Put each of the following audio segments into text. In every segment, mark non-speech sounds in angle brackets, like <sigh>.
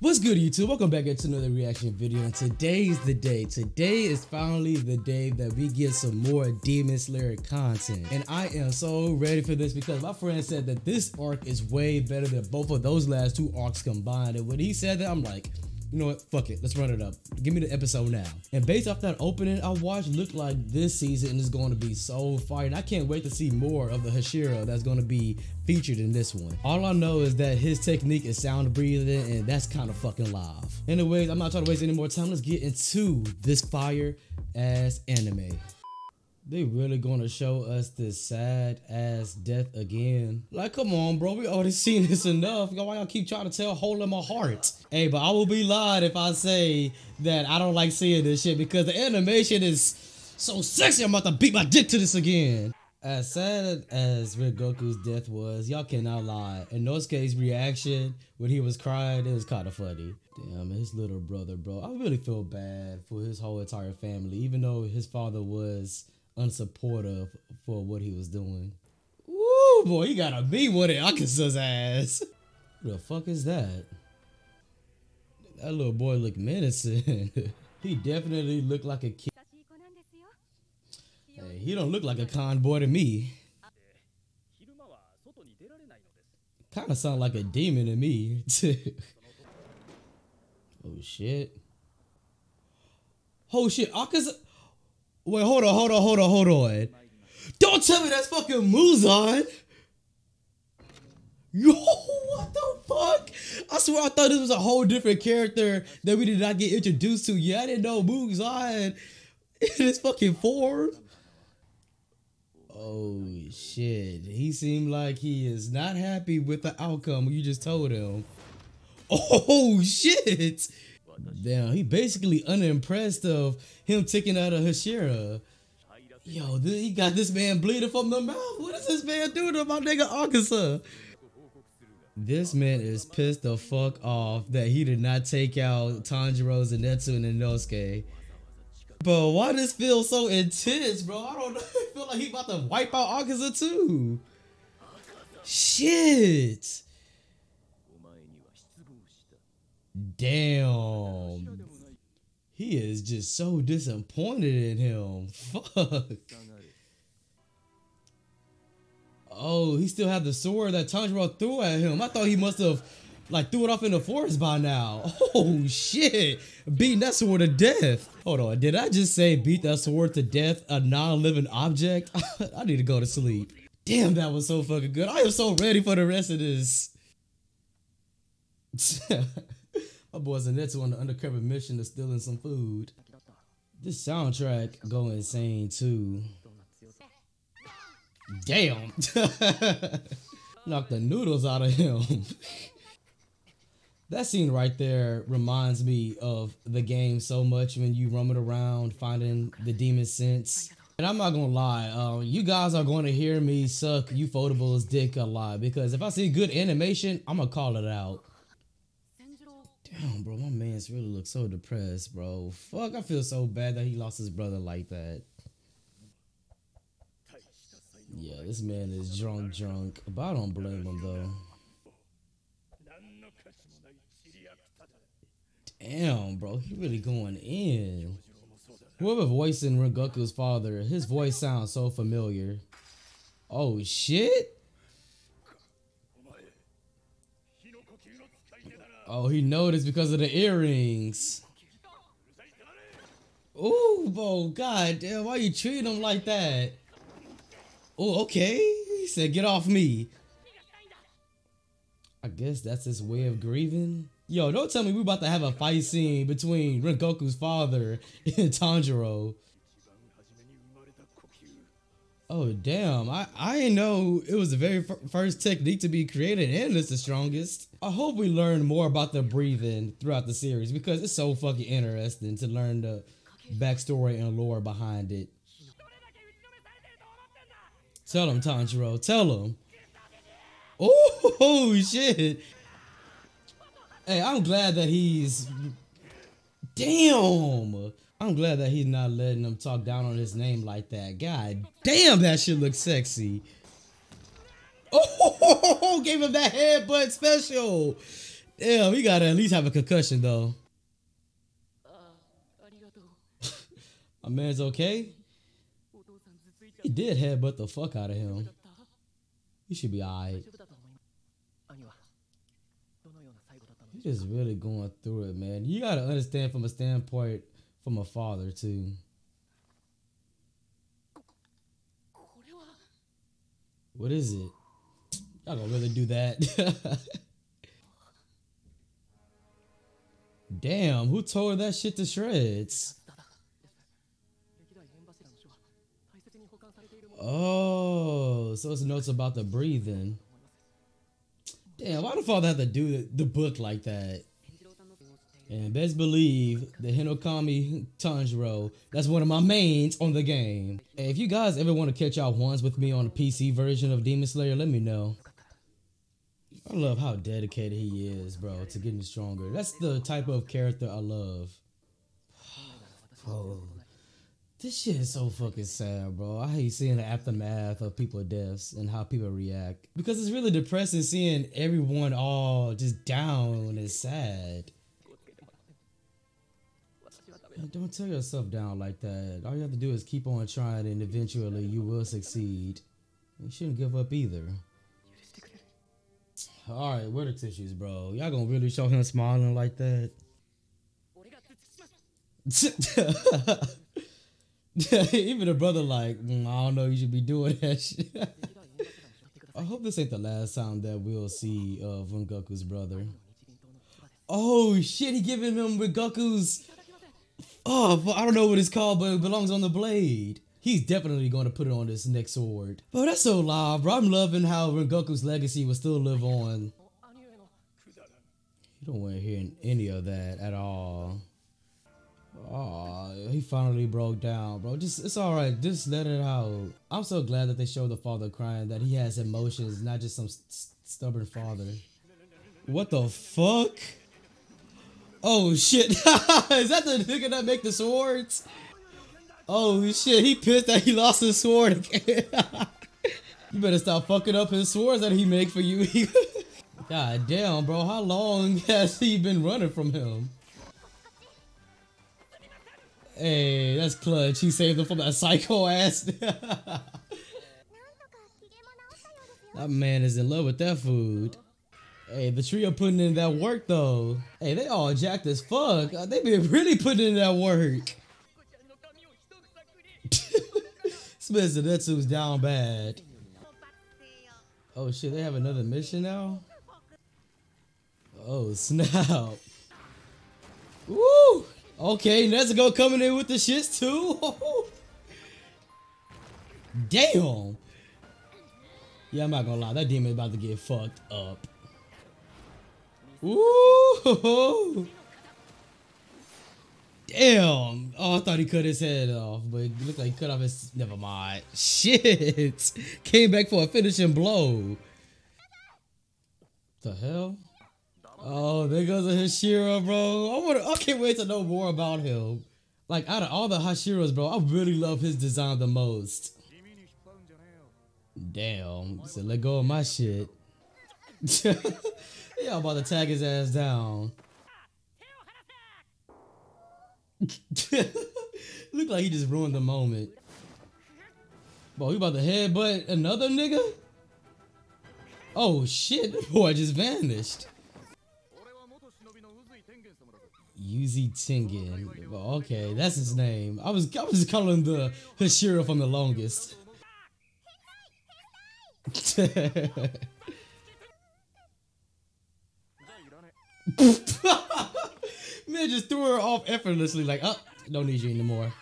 What's good YouTube? Welcome back to another reaction video and today is the day. Today is finally the day that we get some more Demon Slayer content. And I am so ready for this because my friend said that this arc is way better than both of those last two arcs combined. And when he said that, I'm like, you know what? Fuck it. Let's run it up. Give me the episode now. And based off that opening I watched, looked like this season is going to be so fire. And I can't wait to see more of the Hashira that's going to be featured in this one. All I know is that his technique is sound breathing and that's kind of fucking live. Anyways, I'm not trying to waste any more time. Let's get into this fire ass anime. They really gonna show us this sad ass death again. Like, come on, bro. We already <laughs> seen this enough. Why y'all keep trying to tell hole in my heart? Hey, but I will be lied if I say that I don't like seeing this shit because the animation is so sexy. I'm about to beat my dick to this again. As sad as Rengoku's death was, y'all cannot lie. Inosuke's reaction when he was crying, it was kind of funny. Damn, his little brother, bro. I really feel bad for his whole entire family, even though his father was unsupportive for what he was doing. Woo, boy, he got a B with it. Akaza's ass. Who the fuck is that? That little boy look menacing. <laughs> he definitely looked like a kid. Hey, he don't look like a con boy to me. Kind of sound like a demon to me. <laughs> oh shit. Oh shit, Akaza. Wait, hold on, hold on, hold on, hold on. Don't tell me that's fucking Muzan. Yo, what the fuck? I swear I thought this was a whole different character that we did not get introduced to. Yeah, I didn't know Muzan in this fucking form. Oh shit. He seemed like he is not happy with the outcome you just told him. <laughs> Oh shit. Damn, he basically unimpressed of him taking out a Hashira. Yo, he got this man bleeding from the mouth. What is this man doing to my nigga Akaza? This man is pissed the fuck off that he did not take out Tanjiro, Zenitsu, and Inosuke. But why does feel so intense, bro? I don't <laughs> know. I feel like he about to wipe out Akaza too. Shit. Damn. He is just so disappointed in him. Fuck. Oh, he still had the sword that Tanjiro threw at him. I thought he must have like threw it off in the forest by now. <laughs> Oh shit. Beating that sword to death. Hold on. Did I just say beat that sword to death a non-living object? <laughs> I need to go to sleep. Damn, that was so fucking good. I am so ready for the rest of this. <laughs> My boys Zenitsu on the undercover mission of stealing some food. This soundtrack go insane too. Damn. <laughs> Knock the noodles out of him. <laughs> that scene right there reminds me of the game so much when you roaming around finding the demon sense. And I'm not gonna lie, uh, you guys are going to hear me suck Ufotable's dick a lot because if I see good animation, I'm gonna call it out. Damn, bro, my man's really looks so depressed, bro. Fuck, I feel so bad that he lost his brother like that. Yeah, this man is drunk, drunk. But I don't blame him, though. Damn, bro, he really going in. Whoever voicing Rengoku's father, his voice sounds so familiar. Oh, shit? Oh, he noticed because of the earrings. Ooh, bro, god damn, why you treating him like that? Oh, okay. He said, get off me. I guess that's his way of grieving. Yo, don't tell me we're about to have a fight scene between Rengoku's father <laughs> and Tanjiro. Oh, damn. I, I didn't know it was the very first technique to be created and it's the strongest. I hope we learn more about the breathing throughout the series because it's so fucking interesting to learn the backstory and lore behind it. Tell him, Tanjiro. Tell him. Oh, <laughs> shit. Hey, I'm glad that he's Damn. I'm glad that he's not letting them talk down on his name like that. God damn, that shit looks sexy. Oh, <laughs> gave him that headbutt special. Damn, he gotta at least have a concussion though. <laughs> My man's okay. He did headbutt the fuck out of him. He should be alright. He's just really going through it, man. You gotta understand from a standpoint from a father too. What is it? Y'all gonna really do that? <laughs> Damn, who tore that shit to shreds? Oh, so it's notes about the breathing. Damn, why the father have to do the book like that? And best believe the Hinokami Tanjiro, that's one of my mains on the game. Hey, if you guys ever want to catch out ones with me on the PC version of Demon Slayer, let me know. I love how dedicated he is, bro, to getting stronger. That's the type of character I love. <sighs> Oh, this shit is so fucking sad, bro. I hate seeing the aftermath of people deaths and how people react. Because it's really depressing seeing everyone all just down and sad. Don't tear yourself down like that. All you have to do is keep on trying and eventually you will succeed. You shouldn't give up either. Alright, where the tissues, bro? Y'all gonna really show him smiling like that? <laughs> Even a brother like, mm, I don't know, you should be doing that shit. <laughs> I hope this ain't the last time that we'll see uh, Rengoku's brother. Oh shit, he giving him Rengoku's Oh, I don't know what it's called, but it belongs on the blade. He's definitely going to put it on this next sword. Bro, that's so live, bro. I'm loving how Rengoku's legacy will still live on. You don't want to hear any of that at all. Oh, he finally broke down, bro. Just it's all right. Just let it out. I'm so glad that they showed the father crying, that he has emotions, not just some st stubborn father. What the fuck? Oh shit! <laughs> Is that the nigga that make the swords? Oh shit! He pissed that he lost his sword again. <laughs> you better stop fucking up his swords that he make for you. <laughs> God damn, bro! How long has he been running from him? Hey, that's clutch. He saved him from that psycho ass. that man is in love with that food. Hey, the trio putting in that work though. Hey, they all jacked as fuck. Uh, they been really putting in that work. <laughs> Spencer, Netsu's down bad. Oh shit, they have another mission now? Oh <laughs> snap. Woo! Okay, Nezuko coming in with the shits too. <laughs> Damn. Yeah, I'm not gonna lie, that demon about to get fucked up. Ooh! Damn! Oh, I thought he cut his head off, but it looked like he cut off his. Never mind. <laughs> Shit! Came back for a finishing blow. The hell? Oh, there goes a Hashira, bro. I want. I can't wait to know more about him. Like out of all the Hashiras, bro, I really love his design the most. Damn. So let go of my shit. <laughs> Y'all about to tag his ass down. <laughs> Look like he just ruined the moment. Boy, we about to headbutt another nigga? Oh shit, <laughs> boy just vanished. Uzui Tengen. okay, that's his name. I was I was calling the Hashira from the longest. <laughs> <laughs> Man just threw her off effortlessly, like, oh, don't need you anymore.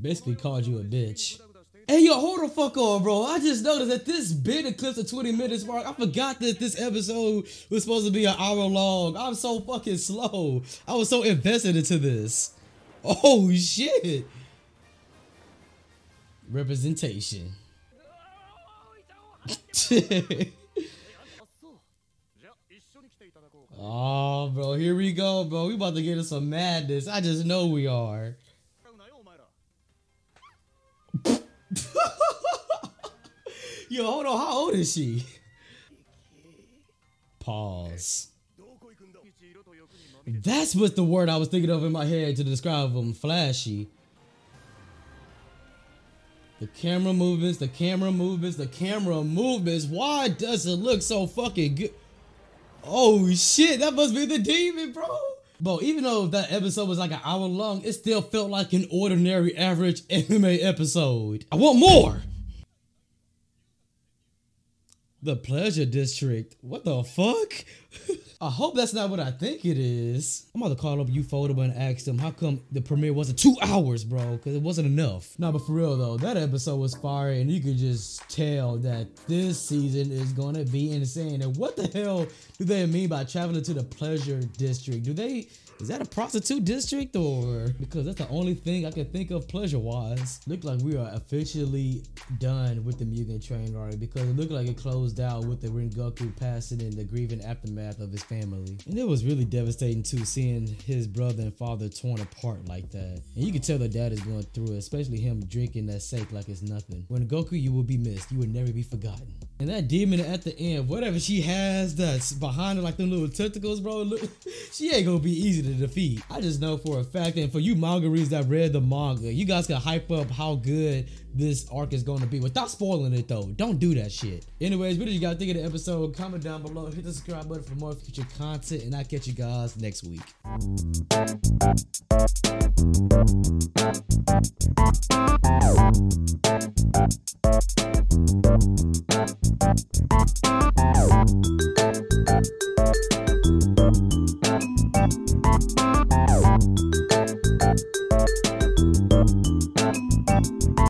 Basically called you a bitch. Hey, yo, hold the fuck on, bro. I just noticed that this bit eclipsed the 20 minutes mark. I forgot that this episode was supposed to be an hour long. I'm so fucking slow. I was so invested into this. Oh, shit. Representation. <laughs> Oh, bro, here we go, bro. We about to get into some madness. I just know we are. <laughs> Yo, hold on. How old is she? Pause. That's what the word I was thinking of in my head to describe him. Flashy. The camera movements, the camera movements, the camera movements. Why does it look so fucking good? Oh shit, that must be the demon, bro. Bro, even though that episode was like an hour long, it still felt like an ordinary average <laughs> anime episode. I want more. The Pleasure District. What the fuck? <laughs> I hope that's not what I think it is. I'm about to call up Ufotable and ask them how come the premiere wasn't two hours, bro? Because it wasn't enough. Nah, but for real though, that episode was fire and you could just tell that this season is gonna be insane. And what the hell do they mean by traveling to the Pleasure District? Do they is that a prostitute district or because that's the only thing I can think of pleasure wise. Look like we are officially done with the Mugen Train arc because it looked like it closed out with the Rengoku passing in the grieving aftermath of his family. And it was really devastating too seeing his brother and father torn apart like that. And you can tell the dad is going through it, especially him drinking that sake like it's nothing. Rengoku, you will be missed. You will never be forgotten. And that demon at the end, whatever she has that's behind her like them little tentacles, bro, <laughs> look, she ain't gonna be easy to defeat. I just know for a fact, and for you manga readers that read the manga, you guys can hype up how good this arc is going to be without spoiling it though. Don't do that shit. Anyways, what did you guys think of the episode? Comment down below, hit the subscribe button for more future content, and I'll catch you guys next week.